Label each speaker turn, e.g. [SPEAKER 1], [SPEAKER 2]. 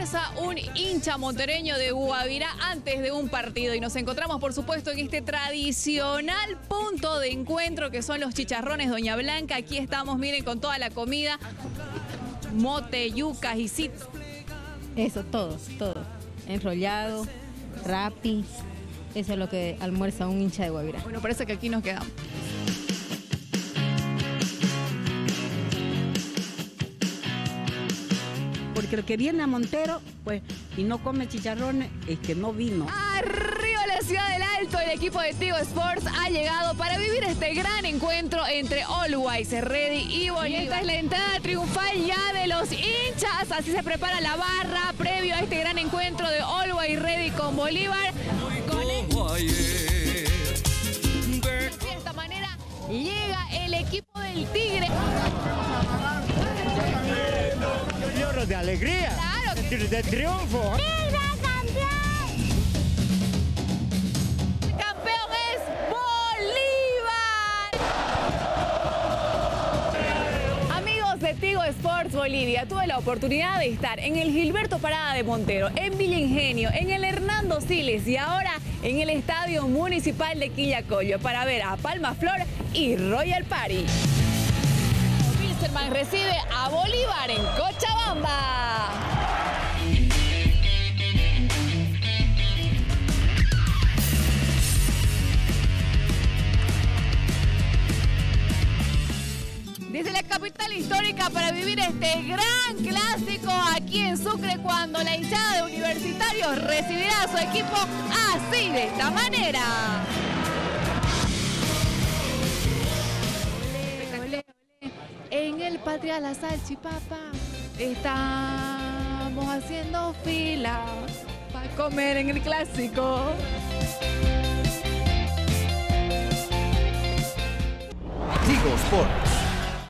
[SPEAKER 1] almuerza un hincha montereño de Guavirá antes de un partido y nos encontramos por supuesto en este tradicional punto de encuentro que son los chicharrones Doña Blanca. Aquí estamos, miren, con toda la comida, mote, yucas y sit.
[SPEAKER 2] Eso, todo, todo. Enrollado, rapi. Eso es lo que almuerza un hincha de Guavirá.
[SPEAKER 1] Bueno, parece que aquí nos quedamos.
[SPEAKER 3] Porque el que viene a Montero, pues, y no come chicharrones, es que no vino.
[SPEAKER 1] Arriba la ciudad del Alto, el equipo de Tigo Sports ha llegado para vivir este gran encuentro entre Always Ready y Bolívar. Esta es la entrada triunfal ya de los hinchas, así se prepara la barra previo a este gran encuentro de Always Ready con Bolívar. de esta manera llega el equipo del Tigre.
[SPEAKER 4] De alegría,
[SPEAKER 1] Claro que
[SPEAKER 4] de, triunfo.
[SPEAKER 1] El campeón es Bolívar. Amigos de Tigo Sports Bolivia, tuve la oportunidad de estar en el Gilberto Parada de Montero, en Villa Ingenio, en el Hernando Siles y ahora en el Estadio Municipal de Quillacollo para ver a Palma Flor y Royal Party. Wilstermann recibe a Bolívar en Cochabamba. Desde la capital histórica para vivir este gran clásico aquí en Sucre cuando la hinchada de universitarios recibirá a su equipo así, de esta manera. En el Patria La Salchipapa estamos haciendo fila para comer en el clásico.
[SPEAKER 5] Tigo Sports.